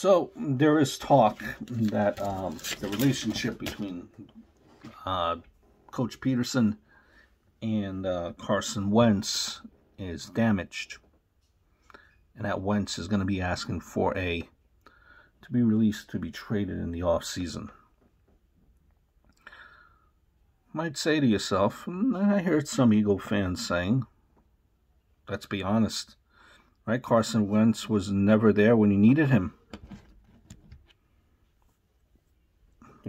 So there is talk that um, the relationship between uh, Coach Pederson and uh, Carson Wentz is damaged, and that Wentz is going to be asking for a to be released to be traded in the off season. Might say to yourself, I heard some Eagle fans saying, let's be honest, right? Carson Wentz was never there when you needed him.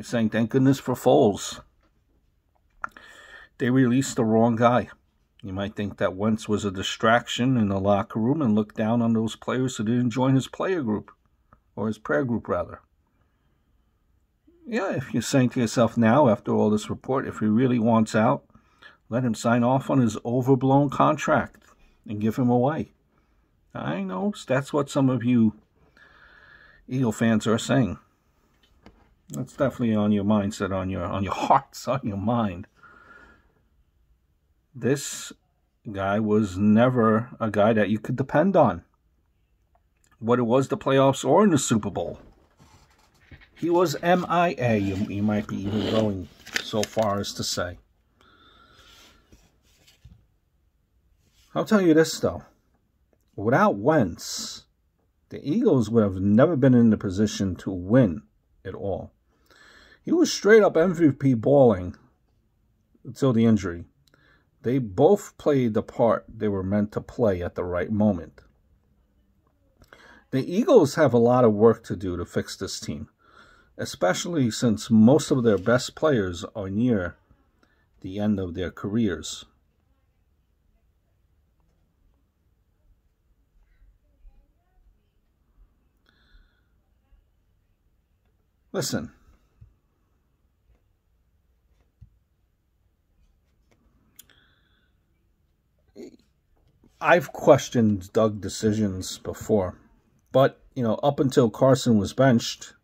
You're saying, thank goodness for Foles. They released the wrong guy. You might think that Wentz was a distraction in the locker room and look down on those players who didn't join his player group, or his prayer group, rather. Yeah, if you're saying to yourself now, after all this report, if he really wants out, let him sign off on his overblown contract and give him away. I know that's what some of you Eagle fans are saying. That's definitely on your mindset, on your on your hearts, on your mind. This guy was never a guy that you could depend on. What it was the playoffs or in the Super Bowl. He was MIA, you, you might be even going so far as to say. I'll tell you this, though. Without Wentz, the Eagles would have never been in the position to win at all. He was straight up MVP balling until the injury. They both played the part they were meant to play at the right moment. The Eagles have a lot of work to do to fix this team, especially since most of their best players are near the end of their careers. Listen, I've questioned Doug decisions before, but you know, up until Carson was benched,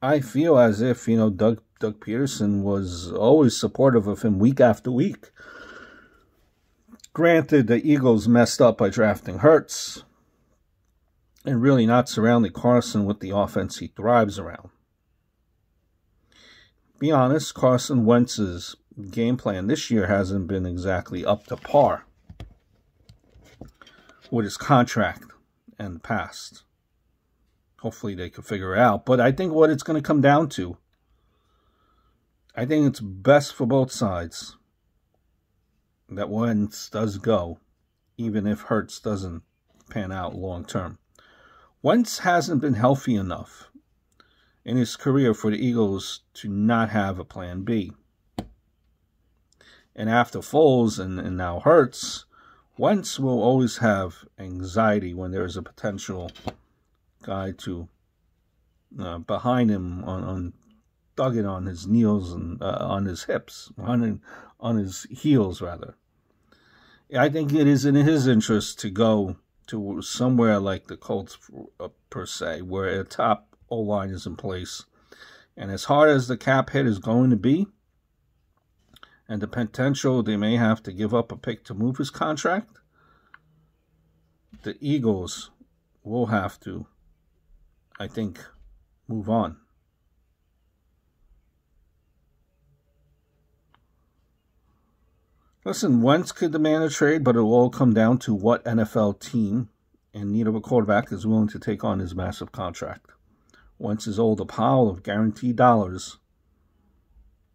I feel as if you know Doug Doug Pederson was always supportive of him week after week. Granted, the Eagles messed up by drafting Hurts and really not surrounding Carson with the offense he thrives around. Be honest, Carson Wentz's game plan this year hasn't been exactly up to par with his contract and past. Hopefully they can figure it out. But I think what it's going to come down to, I think it's best for both sides that Wentz does go, even if Hurts doesn't pan out long term. Wentz hasn't been healthy enough in his career for the Eagles to not have a plan B. And after Foles and, and now Hurts, Wentz will always have anxiety when there is a potential guy to uh, behind him on, on it on his knees and uh, on his hips, on on his heels rather. I think it is in his interest to go to somewhere like the Colts uh, per se, where a top O line is in place, and as hard as the cap hit is going to be, and the potential they may have to give up a pick to move his contract, the Eagles will have to, I think, move on. Listen, Wentz could demand a trade, but it will all come down to what NFL team in need of a quarterback is willing to take on his massive contract. Wentz is owed a pile of guaranteed dollars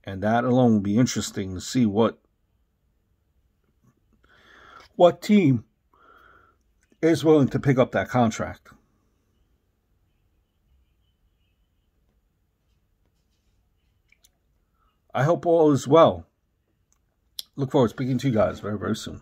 and that alone will be interesting to see what what team is willing to pick up that contract. I hope all is well. Look forward to speaking to you guys very, very soon.